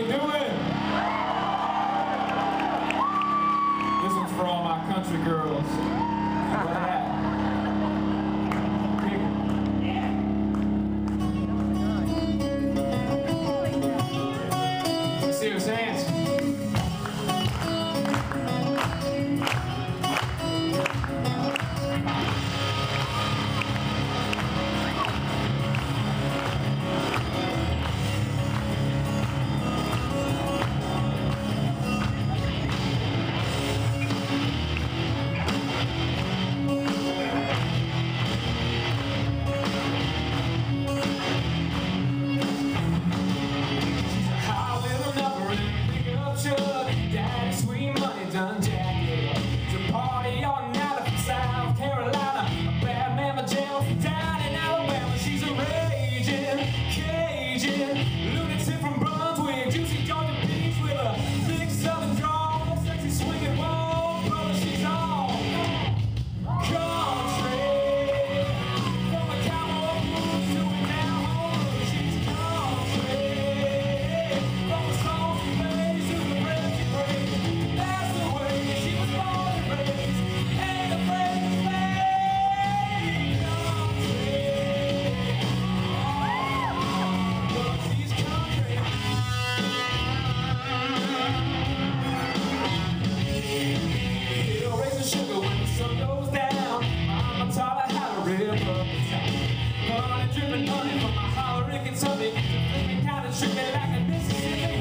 we do it. Been running from my hard-working stomach. Living kind of tripping like a Mississippi.